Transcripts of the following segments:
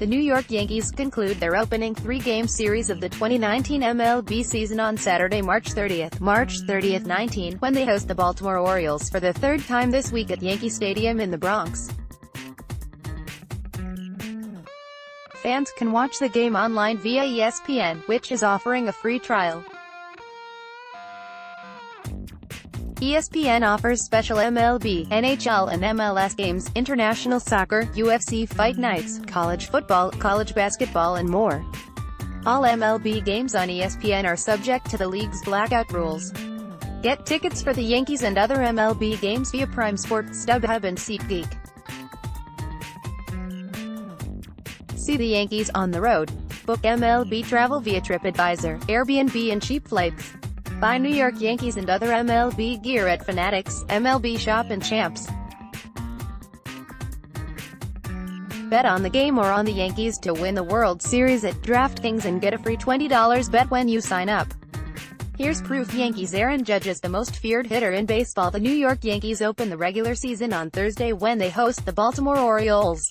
The New York Yankees conclude their opening three-game series of the 2019 MLB season on Saturday, March 30th, March 30th 19, when they host the Baltimore Orioles for the third time this week at Yankee Stadium in the Bronx. Fans can watch the game online via ESPN, which is offering a free trial. ESPN offers special MLB, NHL and MLS games, international soccer, UFC fight nights, college football, college basketball and more. All MLB games on ESPN are subject to the league's blackout rules. Get tickets for the Yankees and other MLB games via Prime Sports, StubHub and SeatGeek. See the Yankees on the road. Book MLB travel via TripAdvisor, Airbnb and cheap flights. Buy New York Yankees and other MLB gear at Fanatics, MLB Shop and Champs. Bet on the game or on the Yankees to win the World Series at DraftKings and get a free $20 bet when you sign up. Here's proof Yankees Aaron Judge is the most feared hitter in baseball. The New York Yankees open the regular season on Thursday when they host the Baltimore Orioles.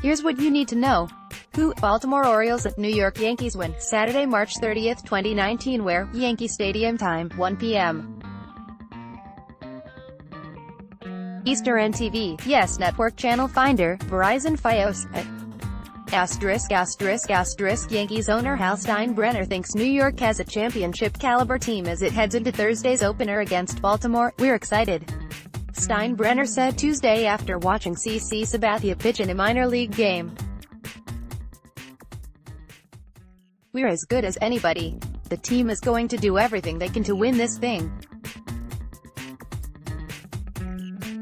Here's what you need to know. Who, Baltimore Orioles at New York Yankees win, Saturday, March 30, 2019 where, Yankee Stadium time, 1 p.m. Eastern TV, Yes Network Channel Finder, Verizon Fios, Asterisk asterisk asterisk Yankees owner Hal Steinbrenner thinks New York has a championship caliber team as it heads into Thursday's opener against Baltimore. We're excited. Steinbrenner said Tuesday after watching CC Sabathia pitch in a minor league game. We're as good as anybody. The team is going to do everything they can to win this thing.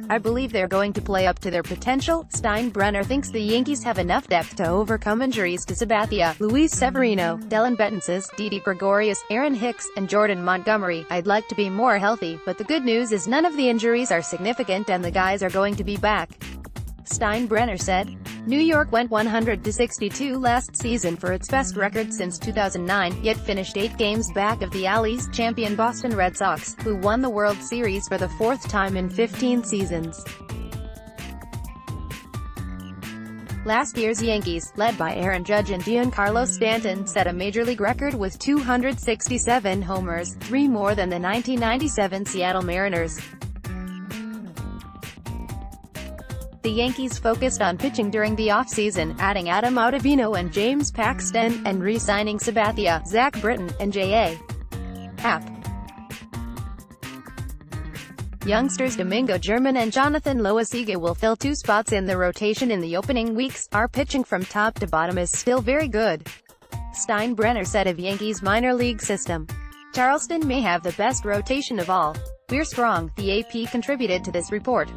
I believe they're going to play up to their potential. Steinbrenner thinks the Yankees have enough depth to overcome injuries to Sabathia, Luis Severino, Dellin Betances, Didi Gregorius, Aaron Hicks, and Jordan Montgomery. I'd like to be more healthy, but the good news is none of the injuries are significant and the guys are going to be back. Steinbrenner said. New York went 100-62 last season for its best record since 2009, yet finished eight games back of the AL East champion Boston Red Sox, who won the World Series for the fourth time in 15 seasons. Last year's Yankees, led by Aaron Judge and Giancarlo Stanton, set a major league record with 267 homers, three more than the 1997 Seattle Mariners. The Yankees focused on pitching during the offseason, adding Adam Ottavino and James Paxton, and re-signing Sabathia, Zach Britton, and J.A. Happ. Youngsters Domingo German and Jonathan Loaisiga will fill two spots in the rotation in the opening weeks. Our pitching from top to bottom is still very good. Steinbrenner said of Yankees minor league system. Charleston may have the best rotation of all. We're strong, the AP contributed to this report.